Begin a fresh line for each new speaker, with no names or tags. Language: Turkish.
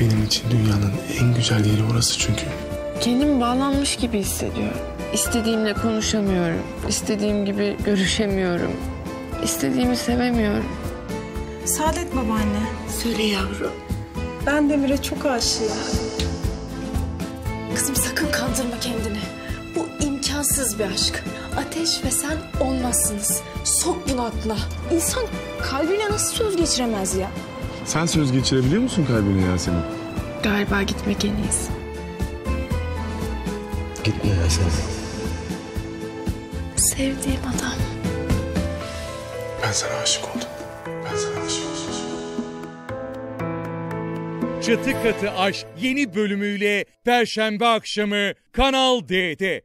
benim için dünyanın en güzel yeri orası çünkü.
Kendimi bağlanmış gibi hissediyorum. İstediğimle konuşamıyorum. İstediğim gibi görüşemiyorum. İstediğimi sevemiyorum.
Saadet babaanne.
Söyle yavrum.
Ben Demir'e çok aşığım.
Kızım sakın kandırma kendini. Bu imkansız bir aşk. Ateş ve sen olmazsınız. Sok bunu aklına. İnsan kalbiyle nasıl söz geçiremez ya?
Sen söz geçirebiliyor musun kalbine Yasemin?
Galiba gitmek en iyisi.
Gitme Yasemin.
Sevdiğim adam.
Ben sana aşık oldum. Ben sana aşık oldum.
Çatı Katı Aşk yeni bölümüyle Perşembe akşamı Kanal D'de.